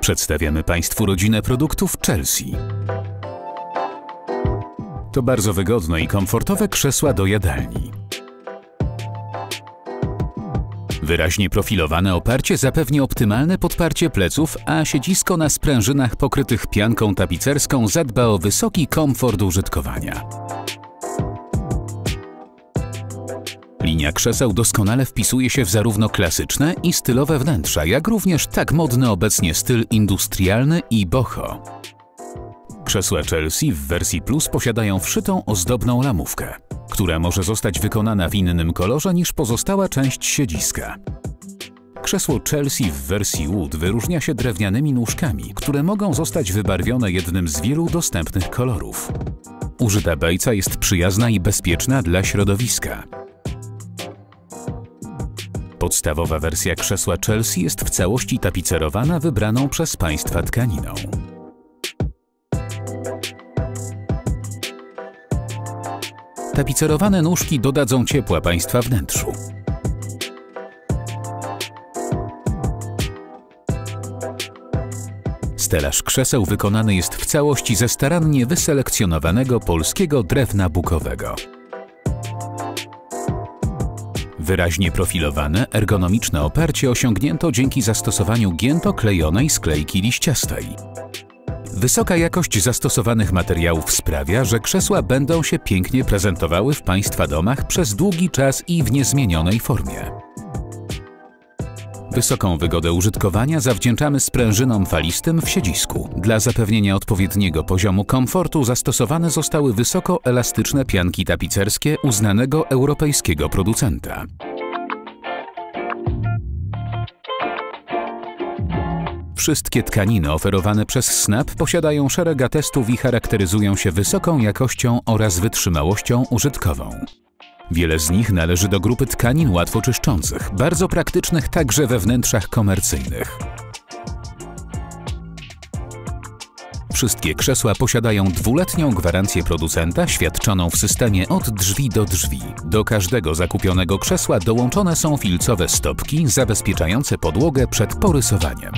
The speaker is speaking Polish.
Przedstawiamy Państwu rodzinę produktów Chelsea. To bardzo wygodne i komfortowe krzesła do jadalni. Wyraźnie profilowane oparcie zapewni optymalne podparcie pleców, a siedzisko na sprężynach pokrytych pianką tapicerską zadba o wysoki komfort użytkowania. Linia krzeseł doskonale wpisuje się w zarówno klasyczne i stylowe wnętrza, jak również tak modny obecnie styl industrialny i boho. Krzesła Chelsea w wersji Plus posiadają wszytą ozdobną lamówkę, która może zostać wykonana w innym kolorze niż pozostała część siedziska. Krzesło Chelsea w wersji Wood wyróżnia się drewnianymi nóżkami, które mogą zostać wybarwione jednym z wielu dostępnych kolorów. Użyta bejca jest przyjazna i bezpieczna dla środowiska. Podstawowa wersja krzesła Chelsea jest w całości tapicerowana wybraną przez Państwa tkaniną. Tapicerowane nóżki dodadzą ciepła Państwa wnętrzu. Stelaż krzeseł wykonany jest w całości ze starannie wyselekcjonowanego polskiego drewna bukowego. Wyraźnie profilowane, ergonomiczne oparcie osiągnięto dzięki zastosowaniu gięto-klejonej sklejki liściastej. Wysoka jakość zastosowanych materiałów sprawia, że krzesła będą się pięknie prezentowały w Państwa domach przez długi czas i w niezmienionej formie. Wysoką wygodę użytkowania zawdzięczamy sprężynom falistym w siedzisku. Dla zapewnienia odpowiedniego poziomu komfortu zastosowane zostały wysoko elastyczne pianki tapicerskie uznanego europejskiego producenta. Wszystkie tkaniny oferowane przez Snap posiadają szereg atestów i charakteryzują się wysoką jakością oraz wytrzymałością użytkową. Wiele z nich należy do grupy tkanin łatwo czyszczących, bardzo praktycznych także we wnętrzach komercyjnych. Wszystkie krzesła posiadają dwuletnią gwarancję producenta świadczoną w systemie od drzwi do drzwi. Do każdego zakupionego krzesła dołączone są filcowe stopki zabezpieczające podłogę przed porysowaniem.